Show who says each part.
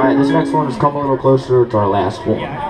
Speaker 1: Alright, this next one is come a little closer to our last one.